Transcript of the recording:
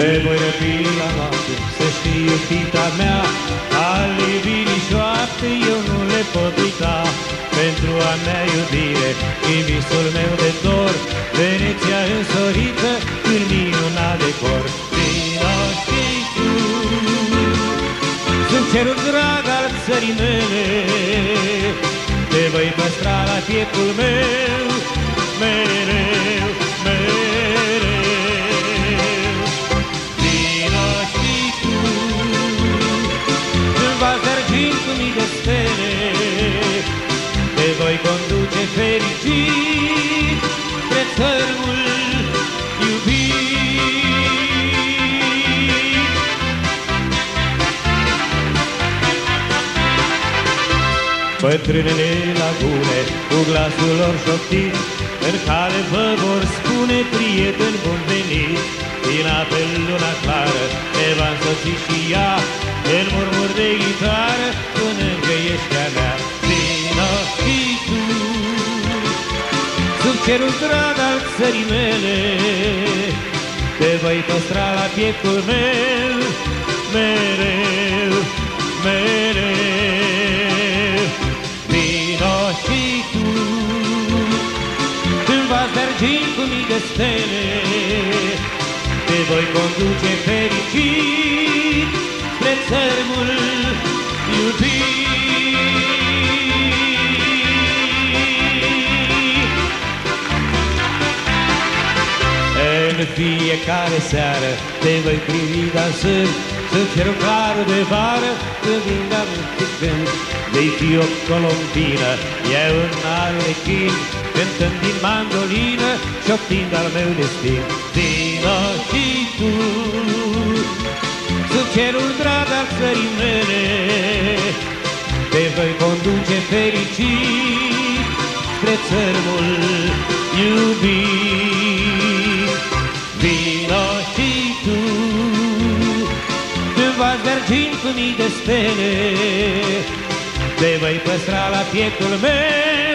Te voi răpi la noapte, să știi iubita mea Ale iubirii șoapte eu nu le pot uita. Pentru a mea iubire, e visul meu de dor Veneția însorită, în minunat decor Vino și tu Sunt cerul drag al țării mele Te voi păstra la pieptul meu conduce fericit Spre țărmul iubit Bătrânele lagune, cu glasul lor șoptit, În care vă vor spune prieten bun venit. Din apel luna clară, te va însoți și ea, În murmur de ghitară, cerul drag al țării mele, Te voi păstra la pieptul meu, mereu, mereu. Vino și tu În vas de argint cu mii de stele Te voi conduce fericit În fiecare seară te voi privi dansând Sunt cerul clar de vară când vin la când Vei fi o colombină, eu un arlechin Cântând din mandolină, șoptind al meu destin. Vino și tu, sub cerul drag al țării mele Te voi conduce fericit spre țărmul iubit Vino și tu, când vas de argint cu mii de stele. Te voi păstra la pieptul meu. mereu